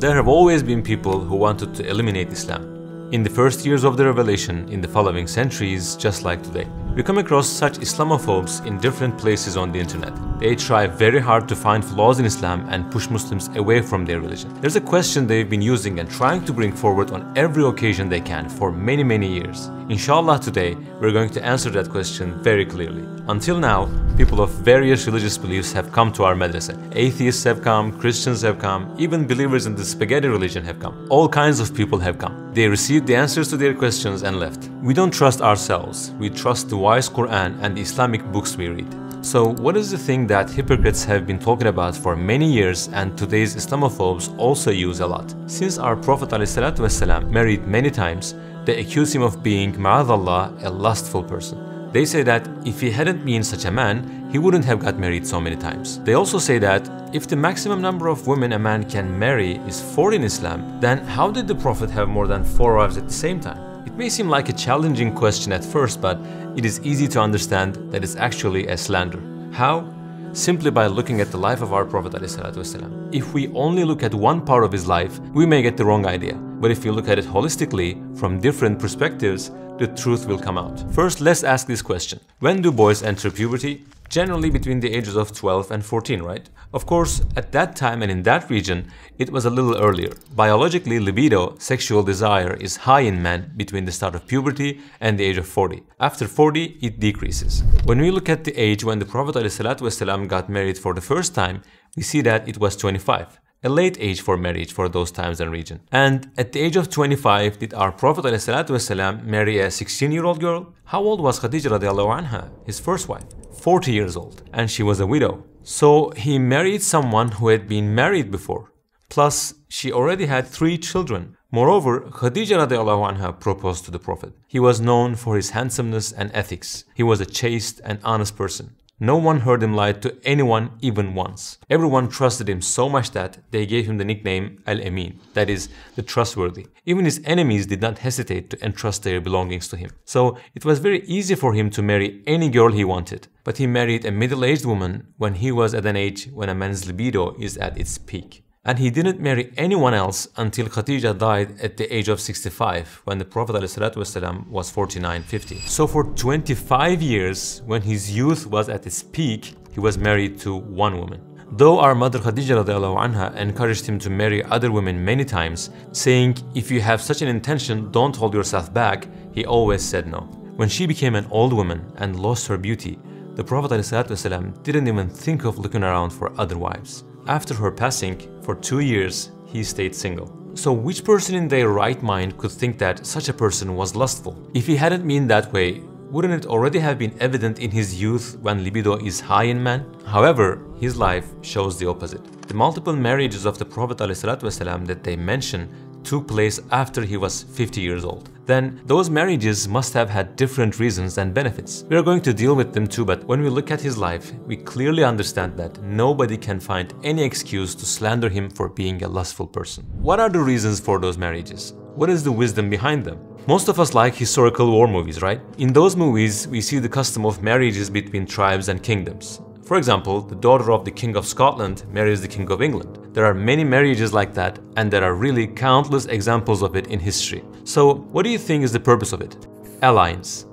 there have always been people who wanted to eliminate Islam. In the first years of the revelation, in the following centuries, just like today. We come across such Islamophobes in different places on the internet. They try very hard to find flaws in Islam and push Muslims away from their religion. There's a question they've been using and trying to bring forward on every occasion they can for many, many years. Inshallah, today we're going to answer that question very clearly. Until now, people of various religious beliefs have come to our madrasa. Atheists have come, Christians have come, even believers in the spaghetti religion have come. All kinds of people have come. They received the answers to their questions and left. We don't trust ourselves, we trust the wise Quran and the Islamic books we read. So, what is the thing that hypocrites have been talking about for many years and today's Islamophobes also use a lot? Since our Prophet ﷺ married many times, they accuse him of being, ma'adallah, a lustful person. They say that if he hadn't been such a man, he wouldn't have got married so many times. They also say that if the maximum number of women a man can marry is 4 in Islam, then how did the Prophet have more than 4 wives at the same time? It may seem like a challenging question at first, but it is easy to understand that it's actually a slander. How? Simply by looking at the life of our Prophet ﷺ. If we only look at one part of his life, we may get the wrong idea. But if you look at it holistically, from different perspectives, the truth will come out. First, let's ask this question. When do boys enter puberty? Generally between the ages of 12 and 14, right? Of course, at that time and in that region, it was a little earlier. Biologically, libido, sexual desire, is high in men between the start of puberty and the age of 40. After 40, it decreases. When we look at the age when the Prophet ﷺ got married for the first time, we see that it was 25 a late age for marriage for those times and region. And at the age of 25, did our Prophet ﷺ marry a 16-year-old girl? How old was Khadija radiallahu anha, his first wife? 40 years old, and she was a widow. So he married someone who had been married before. Plus, she already had three children. Moreover, Khadija radiallahu anha proposed to the Prophet. He was known for his handsomeness and ethics. He was a chaste and honest person. No one heard him lie to anyone even once. Everyone trusted him so much that they gave him the nickname Al-Amin, that is, the trustworthy. Even his enemies did not hesitate to entrust their belongings to him. So it was very easy for him to marry any girl he wanted. But he married a middle-aged woman when he was at an age when a man's libido is at its peak and he didn't marry anyone else until Khadija died at the age of 65 when the Prophet ﷺ was 49 50. So for 25 years when his youth was at its peak he was married to one woman. Though our mother Khadija anha encouraged him to marry other women many times, saying, if you have such an intention, don't hold yourself back, he always said no. When she became an old woman and lost her beauty, the Prophet ﷺ didn't even think of looking around for other wives. After her passing, for two years, he stayed single. So which person in their right mind could think that such a person was lustful? If he hadn't been that way, wouldn't it already have been evident in his youth when libido is high in man? However, his life shows the opposite. The multiple marriages of the Prophet ﷺ that they mention took place after he was 50 years old. Then those marriages must have had different reasons and benefits. We are going to deal with them too, but when we look at his life, we clearly understand that nobody can find any excuse to slander him for being a lustful person. What are the reasons for those marriages? What is the wisdom behind them? Most of us like historical war movies, right? In those movies, we see the custom of marriages between tribes and kingdoms. For example, the daughter of the King of Scotland marries the King of England. There are many marriages like that, and there are really countless examples of it in history. So, what do you think is the purpose of it? Alliance.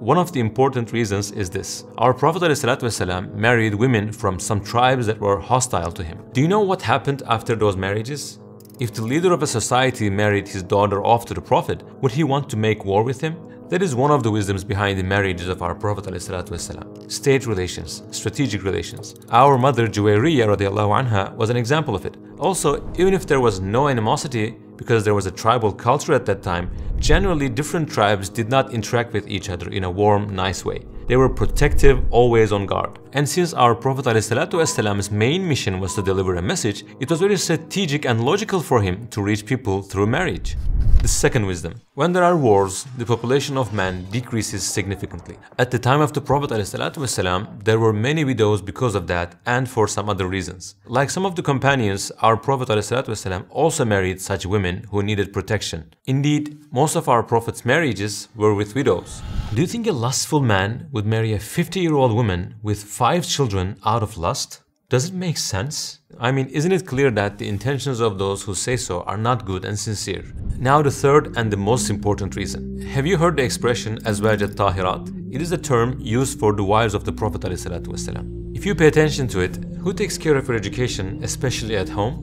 One of the important reasons is this. Our Prophet ﷺ married women from some tribes that were hostile to him. Do you know what happened after those marriages? If the leader of a society married his daughter off to the Prophet, would he want to make war with him? That is one of the wisdoms behind the marriages of our Prophet ﷺ. State relations, strategic relations. Our mother Juwayriyah anha was an example of it. Also, even if there was no animosity because there was a tribal culture at that time, generally different tribes did not interact with each other in a warm, nice way. They were protective, always on guard. And since our Prophet ﷺ's main mission was to deliver a message, it was very strategic and logical for him to reach people through marriage. The second wisdom. When there are wars, the population of man decreases significantly. At the time of the Prophet ﷺ, there were many widows because of that and for some other reasons. Like some of the companions, our Prophet ﷺ also married such women who needed protection. Indeed, most of our Prophet's marriages were with widows. Do you think a lustful man would marry a 50-year-old woman with five children out of lust? Does it make sense? I mean, isn't it clear that the intentions of those who say so are not good and sincere? Now the third and the most important reason. Have you heard the expression Azwaj al-Tahirat? It is a term used for the wives of the Prophet ﷺ. If you pay attention to it, who takes care of your education, especially at home?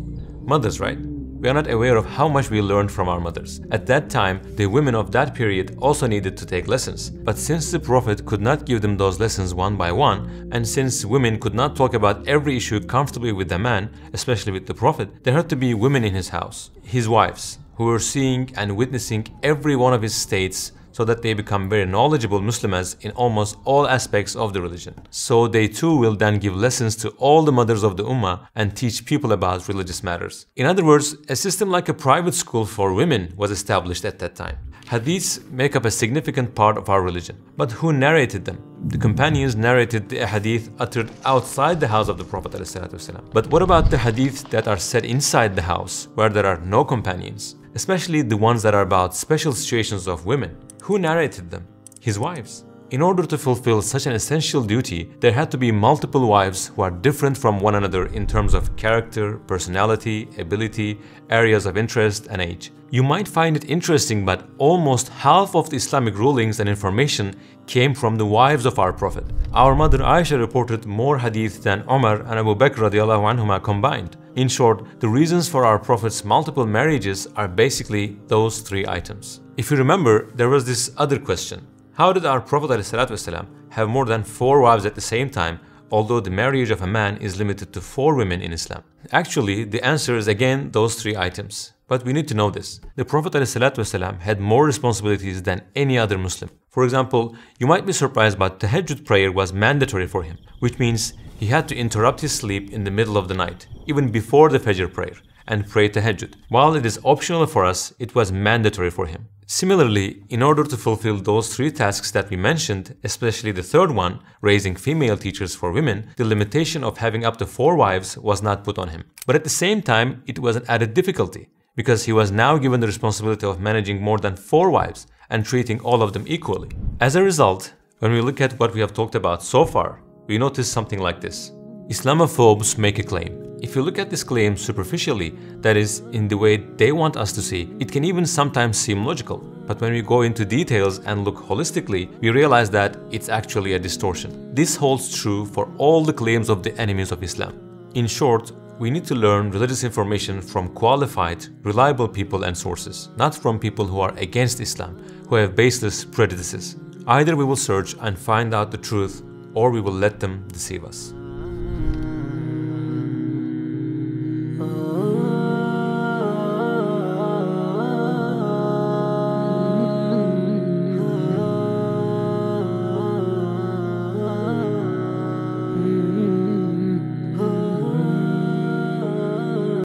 Mothers, right? We are not aware of how much we learned from our mothers. At that time, the women of that period also needed to take lessons. But since the Prophet could not give them those lessons one by one, and since women could not talk about every issue comfortably with the man, especially with the Prophet, there had to be women in his house, his wives, who were seeing and witnessing every one of his states so that they become very knowledgeable Muslims in almost all aspects of the religion. So they too will then give lessons to all the mothers of the Ummah and teach people about religious matters. In other words, a system like a private school for women was established at that time. Hadiths make up a significant part of our religion. But who narrated them? The companions narrated the hadith uttered outside the house of the Prophet ﷺ. But what about the hadiths that are said inside the house, where there are no companions? Especially the ones that are about special situations of women. Who narrated them? His wives. In order to fulfill such an essential duty, there had to be multiple wives who are different from one another in terms of character, personality, ability, areas of interest, and age. You might find it interesting, but almost half of the Islamic rulings and information came from the wives of our Prophet. Our mother Aisha reported more hadith than Omar and Abu Bakr anhuma combined. In short, the reasons for our Prophet's multiple marriages are basically those three items. If you remember, there was this other question. How did our Prophet ﷺ have more than four wives at the same time, although the marriage of a man is limited to four women in Islam? Actually, the answer is again those three items. But we need to know this. The Prophet ﷺ had more responsibilities than any other Muslim. For example, you might be surprised but tahajjud prayer was mandatory for him, which means he had to interrupt his sleep in the middle of the night, even before the Fajr prayer, and pray tahajjud. While it is optional for us, it was mandatory for him. Similarly, in order to fulfill those three tasks that we mentioned, especially the third one, raising female teachers for women, the limitation of having up to four wives was not put on him. But at the same time, it was an added difficulty, because he was now given the responsibility of managing more than four wives and treating all of them equally. As a result, when we look at what we have talked about so far, we notice something like this. Islamophobes make a claim. If you look at this claim superficially, that is, in the way they want us to see, it can even sometimes seem logical. But when we go into details and look holistically, we realize that it's actually a distortion. This holds true for all the claims of the enemies of Islam. In short, we need to learn religious information from qualified, reliable people and sources, not from people who are against Islam, who have baseless prejudices. Either we will search and find out the truth, or we will let them deceive us.